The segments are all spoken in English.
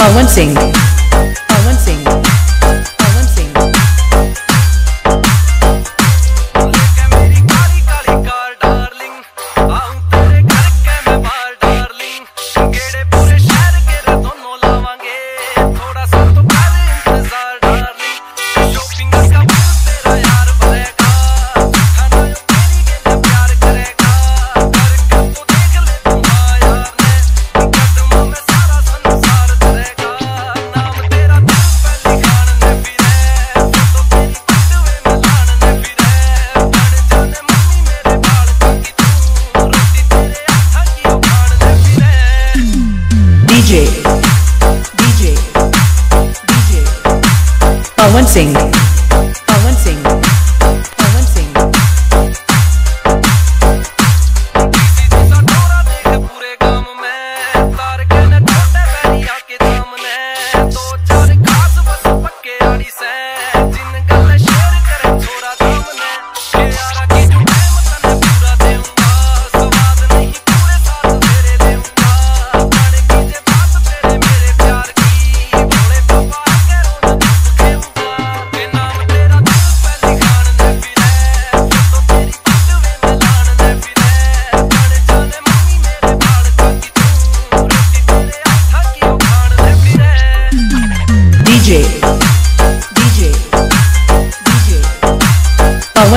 Pawan Singh DJ DJ DJ Pawan Singh.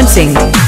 Dancing.